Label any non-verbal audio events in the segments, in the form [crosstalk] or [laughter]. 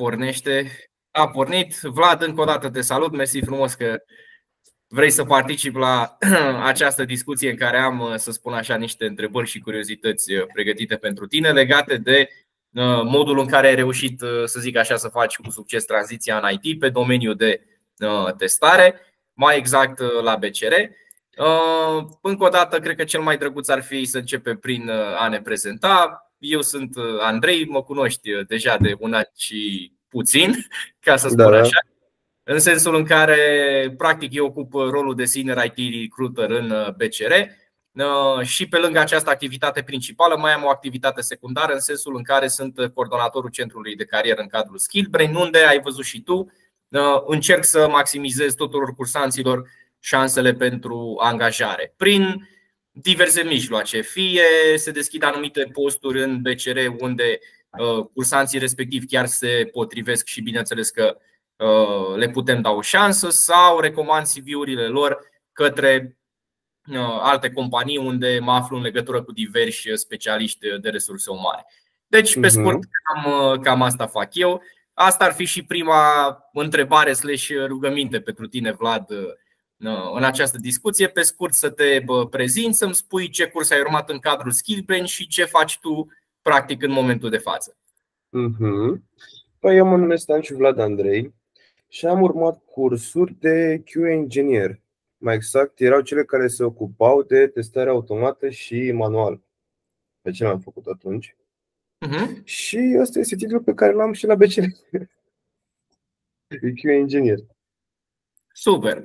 Pornește. A pornit. Vlad, încă o dată te salut. Mersi frumos că vrei să particip la [clears throat] această discuție în care am, să spun așa, niște întrebări și curiozități pregătite pentru tine legate de modul în care ai reușit, să zic așa, să faci cu succes tranziția în IT pe domeniul de testare, mai exact la BCR. Încă o dată, cred că cel mai drăguț ar fi să începem prin a ne prezenta. Eu sunt Andrei, mă cunoști deja de un an și puțin, [laughs] ca să spun da, așa. În sensul în care, practic, eu ocup rolul de senior IT recruiter în BCR și pe lângă această activitate principală mai am o activitate secundară în sensul în care sunt coordonatorul centrului de carieră în cadrul Skillbrain, unde ai văzut și tu, încerc să maximizez tuturor cursanților șansele pentru angajare. Prin diverse mijloace. Fie se deschid anumite posturi în BCR unde uh, cursanții respectiv chiar se potrivesc și bineînțeles că uh, le putem da o șansă sau recomand CV-urile lor către uh, alte companii unde mă aflu în legătură cu diversi specialiști de resurse umane. Deci, pe mhm. scurt, cam, cam asta fac eu. Asta ar fi și prima întrebare slash rugăminte pentru tine, Vlad, în această discuție. Pe scurt să te prezinți, să-mi spui ce curs ai urmat în cadrul Skillbrain și ce faci tu practic în momentul de față. Mm-hmm. Păi eu mă numesc Stanciu Vlad Andrei și am urmat cursuri de QA Engineer. Mai exact, erau cele care se ocupau de testare automată și manual. Pe ce l-am făcut atunci. Uh-huh. Și ăsta este titlul pe care l-am și la BCR. [laughs] QA Engineer. Super.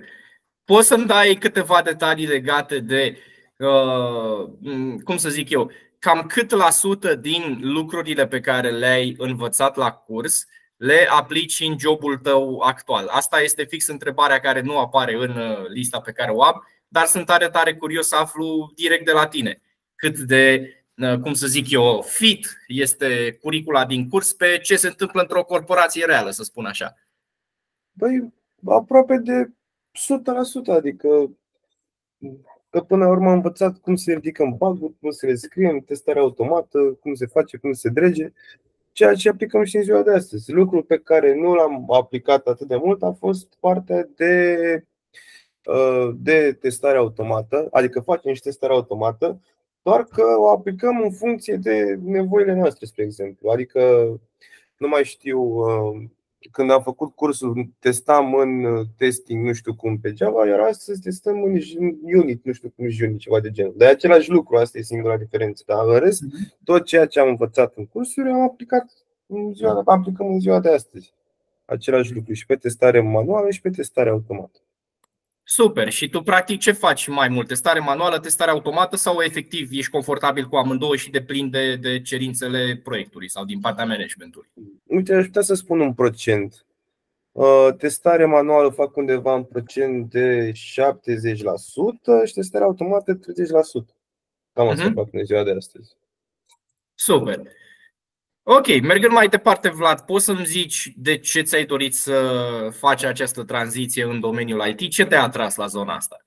Poți să-mi dai câteva detalii legate de, uh, cum să zic eu, cam cât la sută din lucrurile pe care le-ai învățat la curs le aplici în jobul tău actual? Asta este fix întrebarea care nu apare în uh, lista pe care o am, dar sunt tare, tare curios să aflu direct de la tine cât de, uh, cum să zic eu, fit este curicula din curs pe ce se întâmplă într-o corporație reală, să spun așa. Băi, aproape de 100%, adică că până la urmă am învățat cum se ridică în bug cum se le scriem, testarea automată, cum se face, cum se drege, ceea ce aplicăm și în ziua de astăzi. Lucrul pe care nu l-am aplicat atât de mult a fost partea de, uh, de testare automată, adică facem și testare automată, doar că o aplicăm în funcție de nevoile noastre, spre exemplu. Adică nu mai știu, uh, când am făcut cursul, testam în uh, testing, nu știu cum, pe Java, iar astăzi testăm în Unit, nu știu cum Unit, ceva de genul. Dar e același lucru, asta e singura diferență. Dar în rest, mhm. tot ceea ce am învățat în cursuri am aplicat în ziua, aplicăm în ziua de astăzi. Același lucru și pe testare manuală și pe testare automată. Super. Și tu practic ce faci mai mult? Testare manuală, testare automată sau efectiv ești confortabil cu amândouă și deplin de, de cerințele proiectului sau din partea managementului? Uite, aș putea să spun un procent. Uh, testare manuală fac undeva în procent de 70% și testare automată 30%. Cam asta uh-huh. fac în ziua de astăzi. Super. Ok, mergând mai departe, Vlad, poți să-mi zici de ce ți-ai dorit să faci această tranziție în domeniul IT? Ce te-a atras la zona asta?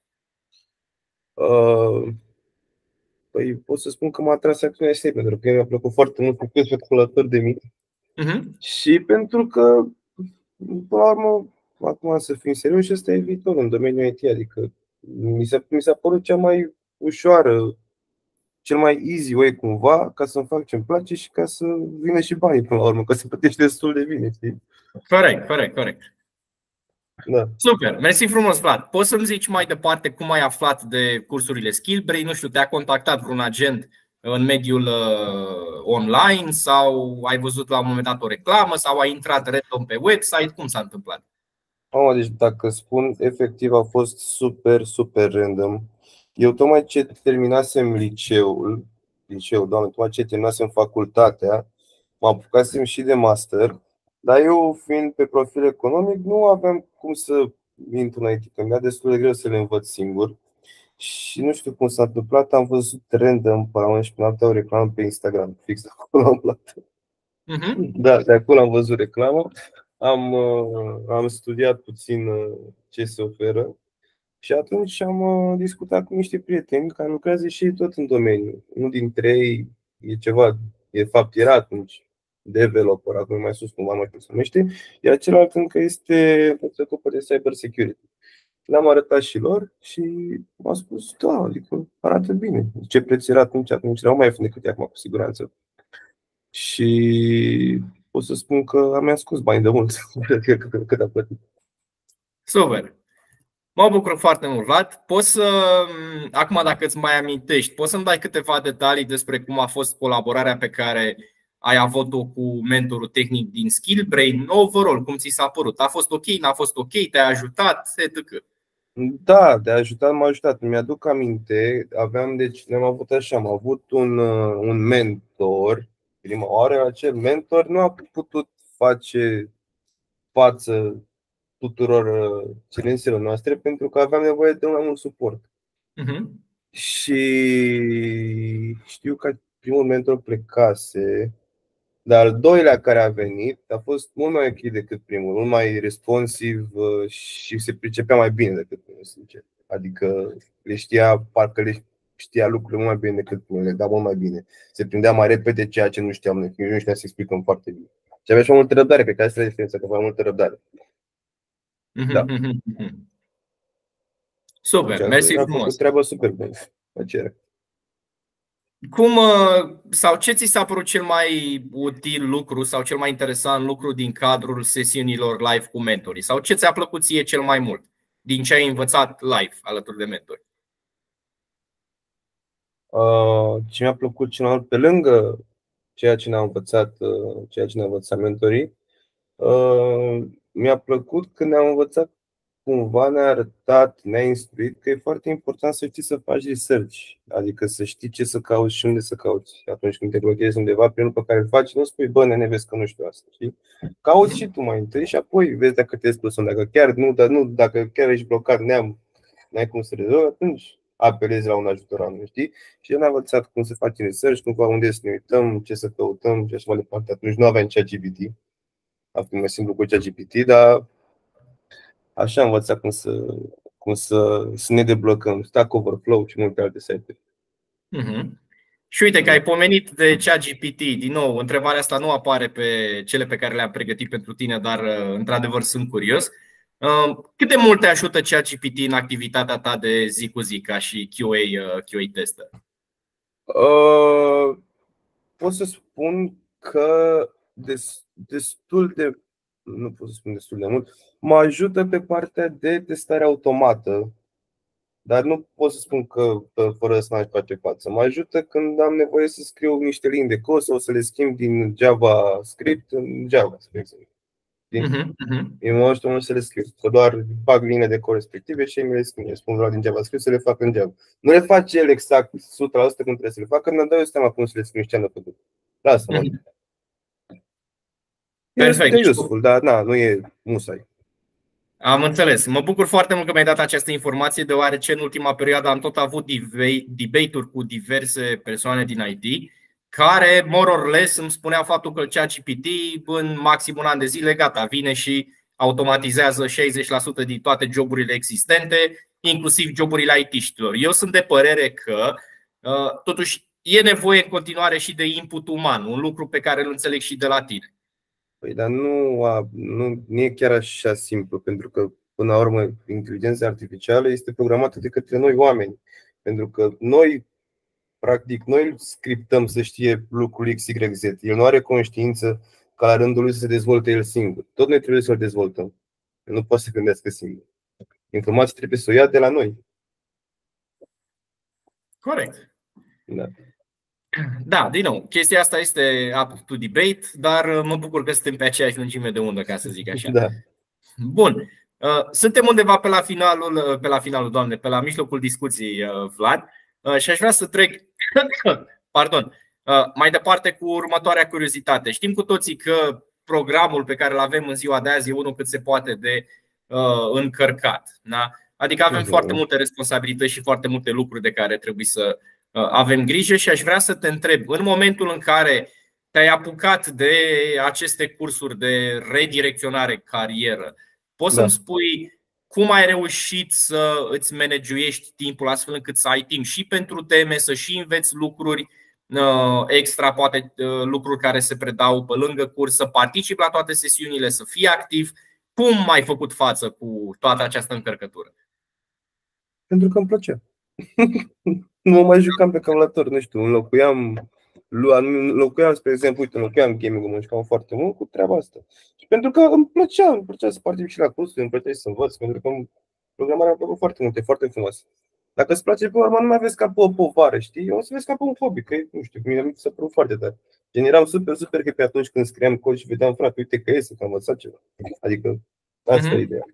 Uh, păi pot să spun că m-a atras acțiunea SAP, pentru că mi-a plăcut foarte mult cu calculator de mic. Uh-huh. Și pentru că, până la urmă, acum să fim serios, ăsta e viitorul în domeniul IT. Adică mi s-a, mi s-a părut cea mai ușoară cel mai easy way cumva ca să-mi fac ce-mi place și ca să vină și banii până la urmă, că se plătește destul de bine, știi? Corect, corect, corect. Da. Super, mersi frumos, Vlad. Poți să-mi zici mai departe cum ai aflat de cursurile Skillbrain? Nu știu, te-a contactat vreun agent în mediul uh, online sau ai văzut la un moment dat o reclamă sau ai intrat random pe website? Cum s-a întâmplat? Oh, deci dacă spun, efectiv a fost super, super random. Eu tocmai ce terminasem liceul, liceul, doamne, tocmai ce terminasem facultatea, mă apucasem și de master, dar eu fiind pe profil economic nu aveam cum să intru în IT, că mi-a destul de greu să le învăț singur. Și nu știu cum s-a întâmplat, am văzut random pe la 11 noapte o reclamă pe Instagram, fix de acolo am luat. Uh-huh. Da, de acolo am văzut reclamă. Am, uh, am studiat puțin uh, ce se oferă și atunci am uh, discutat cu niște prieteni care lucrează și tot în domeniu. Unul dintre ei e ceva, e fapt era atunci, developer, acum mai sus cumva mai cum se numește, iar celălalt încă este se ocupă de cyber security. Le-am arătat și lor și m-a spus, da, adică arată bine. Ce preț era atunci? Atunci erau mai ieftin decât e acum, cu siguranță. Și pot să spun că am scos bani de mult, cât a plătit. Super! Mă bucur foarte mult, Vlad. Poți să, acum dacă îți mai amintești, poți să-mi dai câteva detalii despre cum a fost colaborarea pe care ai avut-o cu mentorul tehnic din Skillbrain, overall, cum ți s-a părut? A fost ok, n-a fost ok, te-a ajutat, etc. Da, de ajutat m-a ajutat. Mi-aduc aminte, aveam, deci ne-am avut așa, am avut un, un mentor, prima oară, acel mentor nu a putut face față tuturor uh, cerințelor noastre pentru că aveam nevoie de mai mult suport. Uh-huh. Și știu că primul mentor plecase, dar al doilea care a venit a fost mult mai ok decât primul, mult mai responsiv uh, și se pricepea mai bine decât primul, sincer. Adică le știa, parcă le știa lucrurile mult mai bine decât primul, le da mult mai bine. Se prindea mai repede ceea ce nu știam noi, nu știam să explicăm foarte bine. Și avea și o multă răbdare, pe care asta e diferența, că avea multă răbdare. Da. Super, deci, mersi frumos. treabă super bună. Plăcere. [laughs] Cum uh, sau ce ți s-a părut cel mai util lucru sau cel mai interesant lucru din cadrul sesiunilor live cu mentorii? Sau ce ți-a plăcut ție cel mai mult din ce ai învățat live alături de mentori? Uh, ce mi-a plăcut cel mai mult pe lângă ceea ce ne-a învățat, uh, ceea ce ne-a învățat mentorii, mi-a plăcut când ne-am învățat cumva ne-a arătat, ne-a instruit că e foarte important să știi să faci research, adică să știi ce să cauți și unde să cauți. Atunci când te blochezi undeva, primul pe care îl faci, nu spui, bă, nene, vezi că nu știu asta, știi? Cauți și tu mai întâi și apoi vezi dacă te expulsăm. Dacă chiar nu, dar nu, dacă chiar ești blocat, neam, n-ai cum să rezolvi, atunci apelezi la un ajutor anume, știi? Și el a învățat cum să faci research, cum unde să ne uităm, ce să căutăm și așa mai departe. Atunci nu aveam ChatGPT, acum mai simplu cu ChatGPT, dar așa am învățat cum să, cum să, să ne deblocăm Stack Overflow și multe alte site-uri. Mm-hmm. Și uite că ai pomenit de ChatGPT, din nou, întrebarea asta nu apare pe cele pe care le-am pregătit pentru tine, dar uh, într-adevăr sunt curios. Uh, cât de mult te ajută ChatGPT în activitatea ta de zi cu zi ca și QA, uh, QA tester? Uh, pot să spun că destul de nu pot să spun destul de mult, mă ajută pe partea de testare automată, dar nu pot să spun că fără să n face față. Mă ajută când am nevoie să scriu niște linii de cod sau să le schimb din JavaScript în Java, spre exemplu. Din, uh-huh, mă ajută mult să le scriu, că doar bag linie de cod respective și mi le schimb. Spun vreau din JavaScript să le fac în Java. Nu le face el exact 100% cum trebuie să le fac, că mi-am dat eu seama cum să le scriu și ce am de făcut. Lasă-mă. Uh-huh. Perfect. Este useful, dar na, nu e musai. Am înțeles. Mă bucur foarte mult că mi-ai dat această informație, deoarece în ultima perioadă am tot avut debate-uri cu diverse persoane din IT care, more or less, îmi spunea faptul că ChatGPT în maxim un an de zile, gata, vine și automatizează 60% din toate joburile existente, inclusiv joburile IT-știlor. Eu sunt de părere că, uh, totuși, e nevoie în continuare și de input uman, un lucru pe care îl înțeleg și de la tine. Păi, dar nu, a, nu, nu e chiar așa simplu, pentru că, până la urmă, inteligența artificială este programată de către noi oameni. Pentru că noi, practic, noi scriptăm să știe lucrul XYZ. El nu are conștiință ca la rândul lui să se dezvolte el singur. Tot noi trebuie să-l dezvoltăm. El nu poate să gândească singur. Informația trebuie să o ia de la noi. Corect. Da. Da, din nou, chestia asta este up to debate, dar uh, mă bucur că suntem pe aceeași lungime de undă, ca să zic așa. Da. Bun. Uh, suntem undeva pe la finalul, uh, pe la finalul, doamne, pe la mijlocul discuției, Vlad, și aș vrea să trec, [coughs] pardon, mai departe cu următoarea curiozitate. Știm cu toții că programul pe care îl avem în ziua de azi e unul cât se poate de încărcat. Da? Adică avem foarte multe responsabilități și foarte multe lucruri de care trebuie să Uh, avem grijă și aș vrea să te întreb, în momentul în care te-ai apucat de aceste cursuri de redirecționare carieră, poți da. să-mi spui cum ai reușit să îți managiuiești timpul astfel încât să ai timp și pentru teme, să și înveți lucruri extra, poate lucruri care se predau pe lângă curs, să participi la toate sesiunile, să fii activ. Cum ai făcut față cu toată această încărcătură? Pentru că îmi plăcea. [laughs] nu mă mai jucam pe calculator, nu știu, înlocuiam locuiam, spre exemplu, uite, locuiam gaming-ul, mă jucam foarte mult cu treaba asta. Și pentru că îmi plăcea, îmi plăcea să particip și la cursuri, îmi plăcea să învăț, pentru că programarea îmi plăcut foarte mult, e foarte frumos. Dacă îți place pe urmă, nu mai vezi ca pe o povară, știi? O să vezi ca pe un hobby, că nu știu, mi s-a părut foarte tare. Gen, eram super, super happy atunci când scriam cod și vedeam, frate, uite că iese, că am învățat ceva. Adică, asta mm-hmm. e ideea.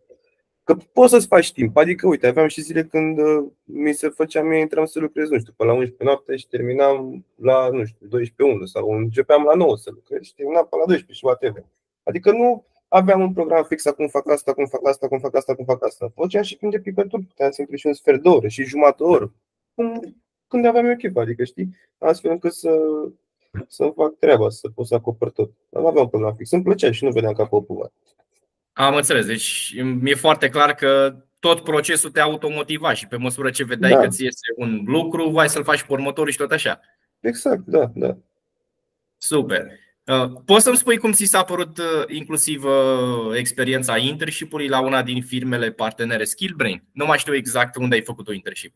Că poți să-ți faci timp. Adică, uite, aveam și zile când uh, mi se făcea mie, intram să lucrez, nu știu, pe la 11 noapte și terminam la, nu știu, 12 1 sau începeam la 9 să lucrez și terminam pe la 12 și whatever. Adică nu aveam un program fix, acum fac asta, acum fac asta, acum fac asta, acum fac asta. Făceam și când de picături, puteam să și un sfert de oră și jumătate de oră. Când aveam eu chef, adică știi, astfel încât să, să fac treaba, să pot să acopăr tot. Dar nu aveam un program fix, îmi plăcea și nu vedeam ca pe o am înțeles. Deci mi-e foarte clar că tot procesul te automotiva și pe măsură ce vedeai da. că ți iese un lucru, vai să-l faci pe următorul și tot așa. Exact, da, da. Super. Uh, poți să-mi spui cum ți s-a părut uh, inclusiv uh, experiența internship-ului la una din firmele partenere Skillbrain? Nu mai știu exact unde ai făcut-o internship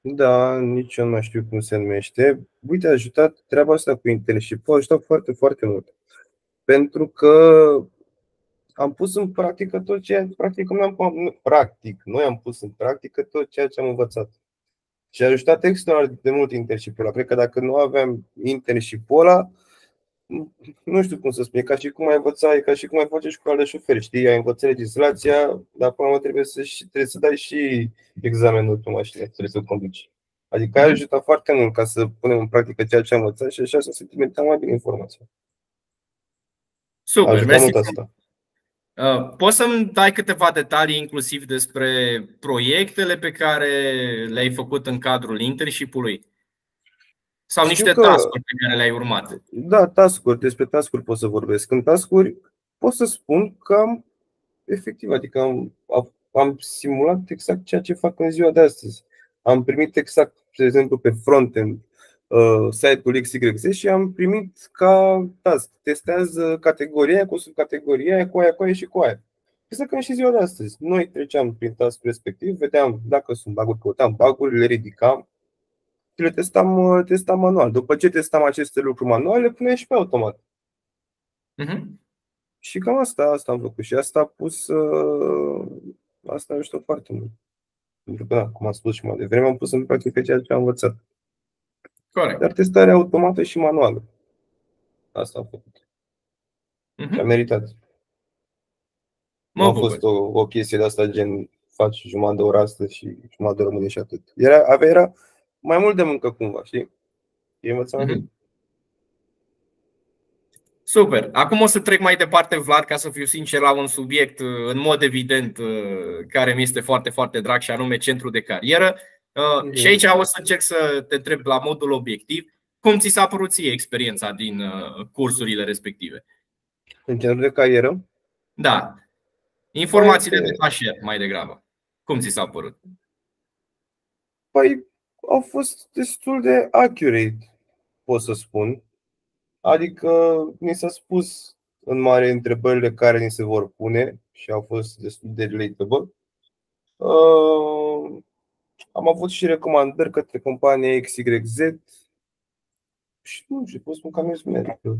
Da, nici eu nu mai știu cum se numește. Uite, a ajutat treaba asta cu internship-ul, a ajutat foarte, foarte mult. Pentru că am pus în practică tot ceea ce practic, noi am, practic, noi am pus în practică tot ceea ce am învățat. Și a ajutat extraordinar de mult internship-ul ăla. Cred că dacă nu aveam internship-ul ăla, nu știu cum să spun, e ca și cum ai învăța, e ca și cum ai face școală de șoferi, știi, ai învățat legislația, dar până la trebuie să, trebuie să dai și examenul pe mașină, trebuie să conduci. Adică ai ajutat foarte mult ca să punem în practică ceea ce am învățat și așa să se trimitea mai bine informația. Super, mersi. Asta. Uh, poți să-mi dai câteva detalii inclusiv despre proiectele pe care le-ai făcut în cadrul internship-ului? Sau niște task-uri pe care le-ai urmat? Da, task-uri. Despre task-uri pot să vorbesc. În task-uri pot să spun că am, efectiv, adică am, am simulat exact ceea ce fac în ziua de astăzi. Am primit exact, de exemplu, pe frontend uh, site-ul XYZ și am primit ca task. Testează categoria cu subcategoria, cu aia, cu aia și cu aia. Exact ca și ziua de astăzi. Noi treceam prin task respectiv, vedeam dacă sunt bug-uri, căutam bug le ridicam și le testam, uh, testam manual. După ce testam aceste lucruri manual, le puneam și pe automat. Uh-huh. Și cam asta, asta am făcut și asta a pus, uh, asta a ajutat foarte mult. Pentru că, da, cum am spus și mai devreme, am pus în practică ceea ce am învățat. Corect. Dar testarea automată și manuală. Asta a făcut. Uh-huh. A meritat. Mă a fost o, o chestie de asta gen faci jumătate de oră astăzi și jumătate de rămâne și atât. Era, avea, era mai mult de muncă cumva, știi? E învățat uh-huh. Super. Acum o să trec mai departe, Vlad, ca să fiu sincer, la un subiect în mod evident care mi este foarte, foarte drag și anume centru de carieră. Uh, și aici o să încerc să te întreb la modul obiectiv, cum ți s-a părut ție experiența din uh, cursurile respective? În centru de carieră? Da. Informațiile păi, de pașier, mai degrabă. Cum ți s-a părut? Păi, au fost destul de accurate, pot să spun. Adică mi s-a spus în mare întrebările care ni se vor pune și au fost destul de relatable. Uh, am avut și recomandări către compania XYZ și nu știu, pot spun că am mers merită.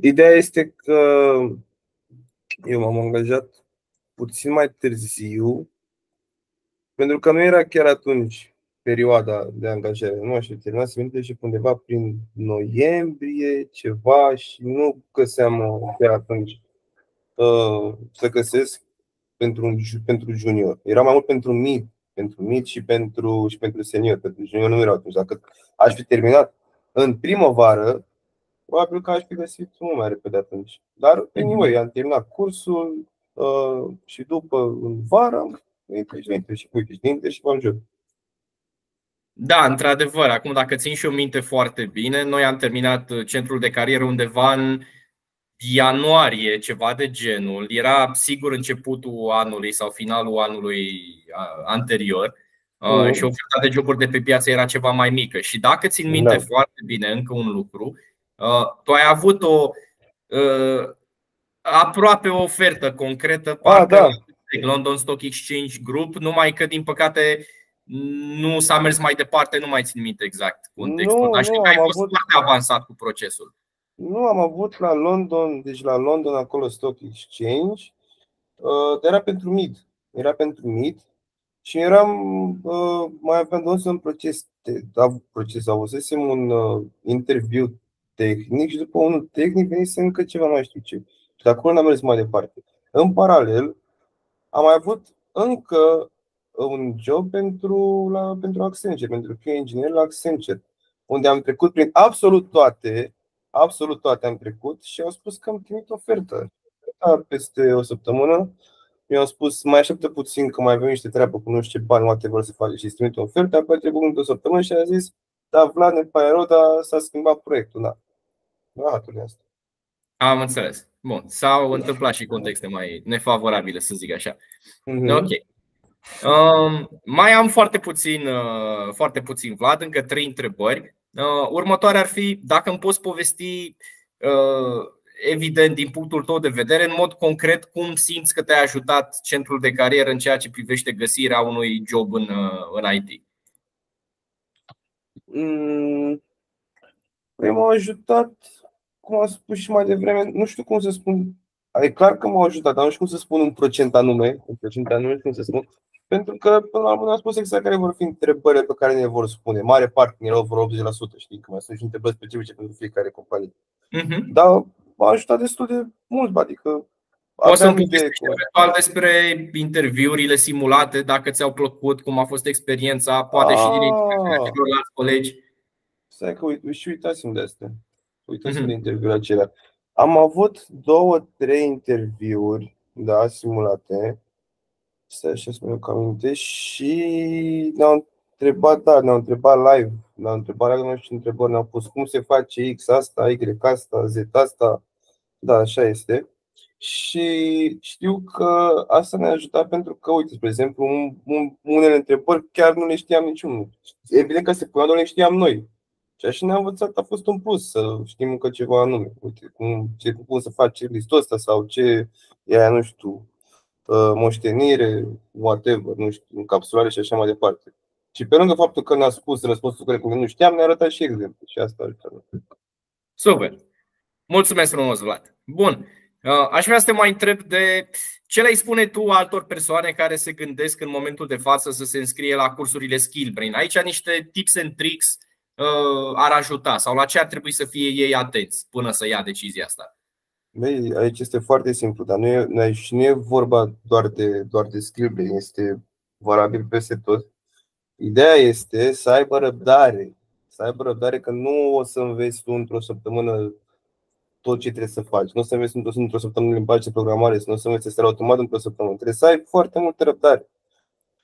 Ideea este că eu m-am angajat puțin mai târziu, pentru că nu era chiar atunci perioada de angajare. Nu știu, terminase minte și undeva prin noiembrie, ceva și nu găseam chiar atunci uh, să găsesc pentru, pentru junior. Era mai mult pentru mid pentru mici și pentru, și pentru senior. Pentru junior nu erau atunci. Dacă aș fi terminat în primăvară, probabil că aș fi găsit mult mai repede atunci. Dar, anyway, am terminat cursul uh, și după în vară am venit și înainte și uite, și și v-am jur. Da, într-adevăr. Acum, dacă țin și o minte foarte bine, noi am terminat centrul de carieră undeva în ianuarie, ceva de genul. Era sigur începutul anului sau finalul anului anterior. uh-huh. și oferta de joburi de pe piață era ceva mai mică. Și dacă țin minte da. foarte bine încă un lucru, tu ai avut o aproape o ofertă concretă ah, da. London Stock Exchange Group, numai că din păcate nu s-a mers mai departe, nu mai țin minte exact contextul. Nu, Dar știu că ai fost avut... foarte avansat cu procesul. Nu, am avut la London, deci la London acolo Stock Exchange, uh, era pentru mid. Era pentru mid și eram, uh, mai aveam dus un proces, da, proces, avusesem un uh, interviu tehnic și după unul tehnic venise încă ceva, nu știu ce. Și de acolo n-am mers mai departe. În paralel, am mai avut încă un job pentru, la, pentru Accenture, pentru QA Engineer la Accenture, unde am trecut prin absolut toate, absolut toate am trecut și au spus că îmi trimit ofertă. Peste o săptămână mi-au spus mai așteptă puțin că mai avem niște treabă cu nu știu ce bani, poate vor să facă și îți trimit o ofertă, apoi trebuie încă o săptămână și a zis da, Vlad, ne pare rău, dar s-a schimbat proiectul, da. Da, asta. Am înțeles. Bun, s-au întâmplat și contexte mai nefavorabile, să zic așa. Mm-hmm. Ok. Um, mai am foarte puțin, uh, foarte puțin, Vlad, încă trei întrebări. Uh, următoarea ar fi dacă îmi poți povesti, uh, evident, din punctul tău de vedere, în mod concret, cum simți că te-a ajutat centrul de carieră în ceea ce privește găsirea unui job în, în IT? Mm, păi m-a ajutat cum am spus și mai devreme, nu știu cum să spun, e clar că m-au ajutat, dar nu știu cum să spun un procent anume, un procent anume, cum să spun, pentru că până la urmă am spus exact care vor fi întrebările pe care ne vor spune. Mare parte din erau vreo 80%, știi, că mai sunt și întrebări specifice pentru fiecare companie. Uh-huh. Dar m-a ajutat destul de mult, adică o să mi eventual despre interviurile simulate, dacă ți-au plăcut, cum a fost experiența, poate A, și din ah. interviurile colegi. Stai că uit, și uitasem de astea. Uitați-vă de interviurile acelea. Am avut două, trei interviuri, da, simulate. Stai așa să mi aminte și ne-au întrebat, da, ne-au întrebat live, ne-au întrebat live, nu știu ce întrebări ne-au pus, cum se face X asta, Y asta, Z asta, da, așa este. Și știu că asta ne-a ajutat pentru că, uite, spre exemplu, unele întrebări chiar nu le știam niciunul. Evident că se puneau, dar le știam noi. Ceea ce ne-a învățat a fost un plus să știm încă ceva anume. Uite, cum, ce, cum să faci listul ăsta sau ce e aia, nu știu, uh, moștenire, whatever, nu știu, încapsulare și așa mai departe. Și pe lângă faptul că ne-a spus răspunsul care nu știam, ne-a arătat și exemplu și asta ajută. Super! Mulțumesc frumos, Vlad! Bun, uh, aș vrea să te mai întreb de ce le spune tu altor persoane care se gândesc în momentul de față să se înscrie la cursurile Skillbrain? Aici niște tips and tricks Uh, ar ajuta sau la ce ar trebui să fie ei atenți până să ia decizia asta? Băi, aici este foarte simplu, dar nu e, și nu e vorba doar de, doar de skill este valabil peste tot. Ideea este să aibă răbdare. Să aibă răbdare că nu o să înveți tu într-o săptămână tot ce trebuie să faci. Nu o să înveți într-o, într săptămână limbaj de programare, nu o să înveți să automat într-o săptămână. Trebuie să ai foarte multă răbdare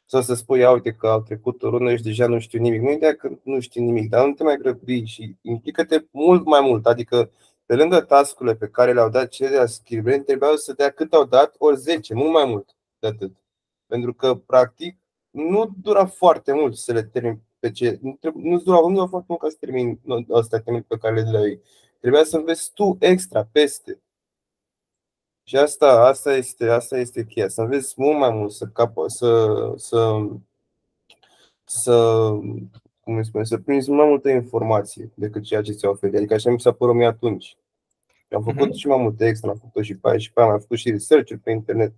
sau să spui, ia uite că au trecut o lună și deja nu știu nimic. Nu ideea că nu știi nimic, dar nu te mai grăbi și implică-te mult mai mult. Adică, pe lângă tascurile pe care le-au dat cele de la Skillbrain, trebuiau să dea cât au dat, ori 10, mult mai mult de atât. Pentru că, practic, nu dura foarte mult să le termin pe ce. Nu dura, nu dura foarte mult ca să termin ăsta pe care le dădeau ei. Trebuia să înveți tu extra peste. Și asta, asta, este, asta este cheia, să înveți mult mai mult, să, capă, să, să, să, cum spune, să prinzi mai multă informație decât ceea ce ți-a oferit. Adică așa mi s-a părut mie atunci. Am făcut mm-hmm. și mai multe extra, am făcut și pe aia și pe aia, am făcut și research pe internet.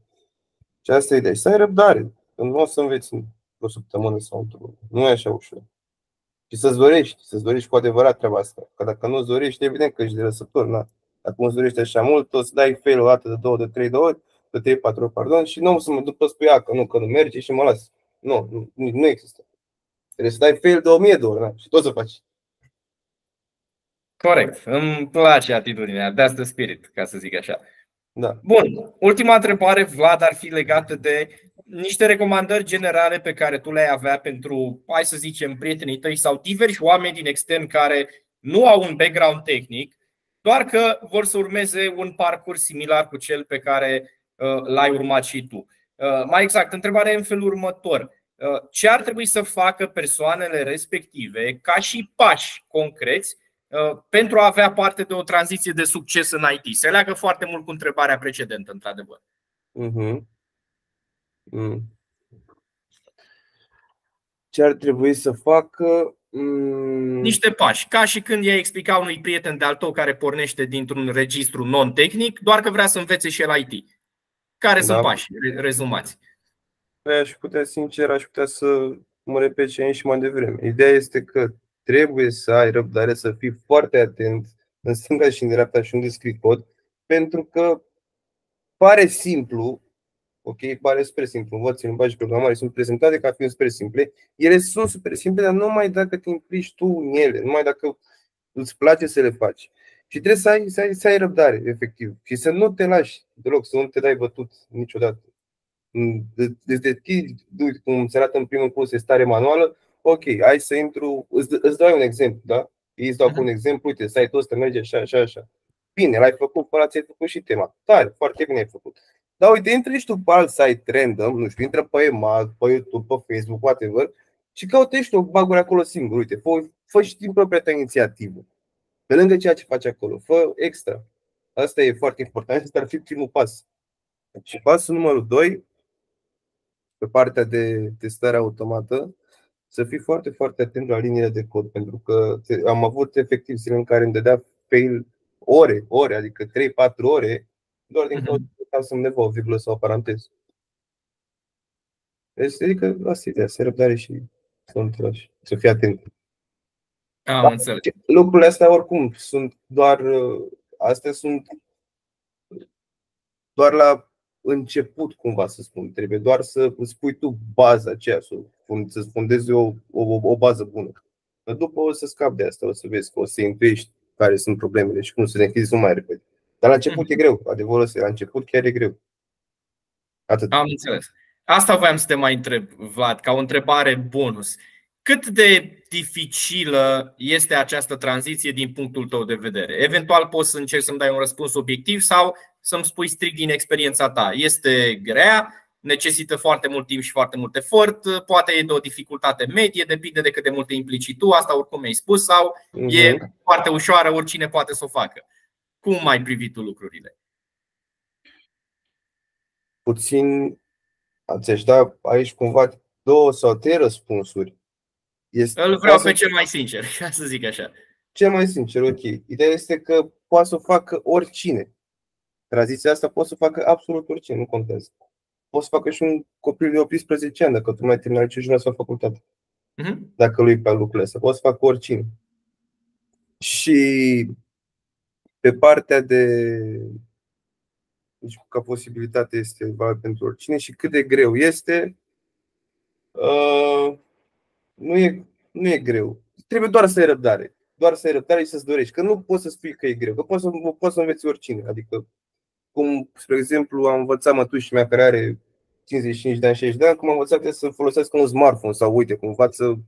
Și asta e ideea. Și să ai răbdare. Că nu o să înveți o săptămână sau într-o. Nu e așa ușor. Și să-ți dorești, să-ți dorești cu adevărat treaba asta. Că dacă nu-ți dorești, evident că ești de răsător. Na. Dacă îți dorești așa mult, o să dai fail o dată, de două, de trei de ori, de trei, patru ori, pardon, și nu o să mă duc pe spui că nu, că nu merge și mă las. Nu, nu, nu există. Trebuie să dai fail de o mie de ori, na? și tot să faci. Corect. Îmi place atitudinea. That's the spirit, ca să zic așa. Da. Bun. Ultima întrebare, Vlad, ar fi legată de niște recomandări generale pe care tu le-ai avea pentru, hai să zicem, prietenii tăi sau diversi oameni din extern care nu au un background tehnic, doar că vor să urmeze un parcurs similar cu cel pe care uh, l-ai urmat și tu. Uh, mai exact, întrebarea e în felul următor. Uh, ce ar trebui să facă persoanele respective ca și pași concreți uh, pentru a avea parte de o tranziție de succes în IT. Se leagă foarte mult cu întrebarea precedentă, într-adevăr. Uh-huh. Mm. Ce ar trebui să facă? Mm. Niște pași, ca și când i-ai explica unui prieten de-al tău care pornește dintr-un registru non-tehnic, doar că vrea să învețe și el IT. Care da. sunt pași rezumați? Păi aș putea, sincer, aș putea să mă repet ce și mai devreme. Ideea este că trebuie să ai răbdare, să fii foarte atent în stânga și în dreapta și unde scrii cod, pentru că pare simplu, ok, pare super simplu, învăț limbaje programare sunt prezentate ca fiind super simple, ele sunt super simple, dar numai dacă te implici tu în ele, numai dacă îți place să le faci. Și trebuie să ai, să ai, să ai răbdare, efectiv, și să nu te lași deloc, să nu te dai bătut niciodată. Deci de uite cum se arată în primul curs, este stare manuală, ok, hai să intru, îți, îți dau un exemplu, da? Îți dau uh-huh. un exemplu, uite, site-ul ăsta merge așa, așa, așa. Bine, l-ai făcut, fără ți-ai făcut și tema. Tare, foarte bine ai făcut. Dar uite, intră și tu pe alt site random, nu știu, intră pe EMAG, pe YouTube, pe Facebook, whatever, și caută și tu baguri acolo singur. Uite, fă, fă și din propria ta inițiativă. Pe lângă ceea ce faci acolo, fă extra. Asta e foarte important, asta ar fi primul pas. Și pasul numărul 2, pe partea de testare automată, să fii foarte, foarte atent la liniile de cod, pentru că am avut efectiv zile în care îmi dădea fail ore, ore, adică 3-4 ore, doar din cauza că să-mi nevă o virgulă sau o paranteză. Deci, adică asta e ideea, să răbdare și să nu te lași, să fii atent. Am Dar, înțeles. Lucrurile astea oricum sunt doar, astea sunt doar la început, cumva să spun. Trebuie doar să îți pui tu baza aceea, să-ți fundezi o, o, o bază bună. Dar după o să scapi de asta, o să vezi că o să intuiești care sunt problemele și cum să le închizi mai repede. Dar la început mm-hmm. e greu, adevărul ăsta, la început chiar e greu. Atât. Am înțeles. Asta voiam să te mai întreb, Vlad, ca o întrebare bonus. Cât de dificilă este această tranziție din punctul tău de vedere? Eventual poți să încerci să-mi dai un răspuns obiectiv sau să-mi spui strict din experiența ta. Este grea, necesită foarte mult timp și foarte mult efort, poate e de o dificultate medie, depinde de cât de mult implici tu, asta oricum mi-ai spus, sau uh-huh. e mhm. foarte ușoară, oricine poate să o facă. Cum ai privit tu lucrurile? Puțin, ți-aș da aici cumva două sau trei răspunsuri. Este, Îl vreau pe cel mai sincer, [laughs] ca să zic așa. Cel mai sincer, ok. Ideea este că poate să o facă oricine. Tranziția asta poate să facă absolut oricine, nu contează. Poate să facă și un copil de 18 ani, dacă tu mai terminat liceu sau facultate. Uh-huh. Dacă lui pe lucrurile astea. Poate să facă oricine. Și pe partea de deci ca posibilitate este valabil pentru oricine și cât de greu este, uh, nu, e, nu e greu. Trebuie doar să ai răbdare. Doar să ai răbdare și să-ți dorești. Că nu poți să spui că e greu, că poți să, poți să înveți oricine. Adică, cum, spre exemplu, am învățat mătușii mea care are 55 de ani, 60 de ani, cum am învățat să folosească un smartphone sau uite, cum învață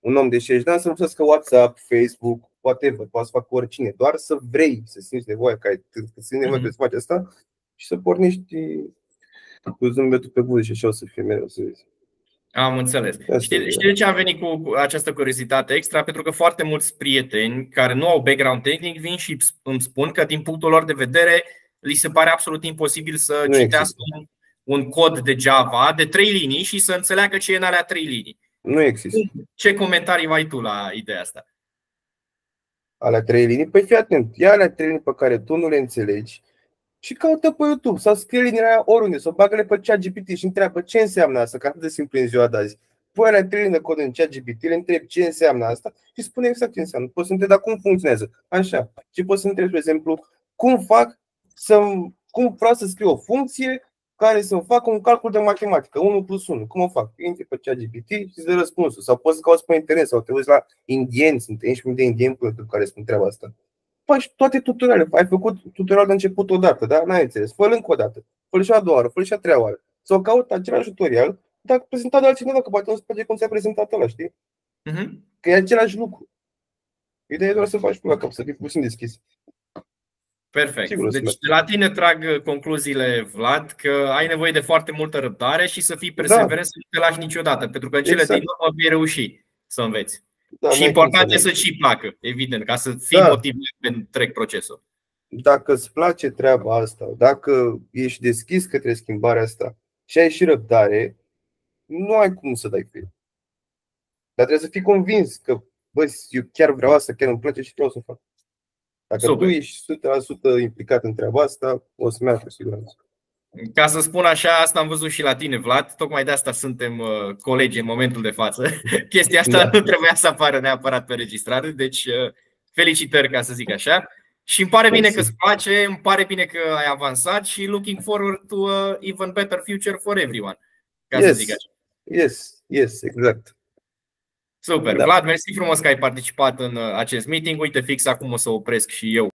un om de 60 de ani să folosească WhatsApp, Facebook, whatever, poate să facă oricine, doar să vrei, să simți nevoia că ai să simți nevoie mm-hmm. să faci asta și să pornești cu zâmbetul pe buze și așa o să fie mereu să vezi. Am înțeles. Știi, știi de ce am venit cu această curiozitate extra? Pentru că foarte mulți prieteni care nu au background tehnic vin și îmi spun că din punctul lor de vedere li se pare absolut imposibil să nu citească un, un cod de Java de trei linii și să înțeleagă ce e în alea trei linii. Nu există. Ce comentarii mai tu la ideea asta? Alea trei linii? Păi fii atent, ia alea trei linii pe care tu nu le înțelegi și caută pe YouTube sau scrie liniile aia oriunde sau bagă-le pe chat GPT și întreabă ce înseamnă asta, că atât de simplu în ziua de azi. Pui alea trei linii de cod în chat GPT, le întrebi ce înseamnă asta și spune exact ce înseamnă. Poți să întrebi, dar cum funcționează? Așa. Și poți să întrebi, de exemplu, cum fac să cum vreau să scriu o funcție care să facă un calcul de matematică, 1 plus 1. Cum o fac? Intri pe chat GPT și îți dă răspunsul. Sau poți să cauți pe internet sau te uiți la indieni, sunt 11.000 de indieni pe YouTube care spun treaba asta. Faci toate tutorialele. Ai făcut tutorial de început odată, da? N-ai înțeles. Fă încă o dată. Fă și a doua oară, fă și a treia oară. Sau caut același tutorial, dar prezentat de altcineva, că poate nu se cum ți-a prezentat ăla, știi? Uh-huh. Că e același lucru. Ideea e doar să faci până cap, să fii puțin deschis. Perfect. Sigur, deci de la tine trag concluziile, Vlad, că ai nevoie de foarte multă răbdare și să fii da. perseverent, da. să nu te lași niciodată, pentru că în cele exact. din urmă vei reuși să înveți. Da, și important e să și placă, evident, ca să fii da. motivat pentru întreg procesul. Dacă îți place treaba asta, dacă ești deschis către schimbarea asta și ai și răbdare, nu ai cum să dai fail. Dar trebuie să fii convins că, băi, eu chiar vreau asta, chiar îmi place și vreau să fac. Dacă Super. tu ești 100% implicat în treaba asta, o să meargă cu siguranță. Ca să spun așa, asta am văzut și la tine, Vlad. Tocmai de asta suntem uh, colegi în momentul de față. [laughs] Chestia asta da. nu trebuia să apară neapărat pe registrare, deci uh, felicitări, ca să zic așa. Și îmi pare bine că îți place, îmi pare bine că ai avansat și looking forward to a even better future for everyone. Ca yes. să zic așa. Yes, yes, exact. Super. Da. Vlad, mersi frumos că ai participat în uh, acest meeting. Uite, fix acum o să opresc și eu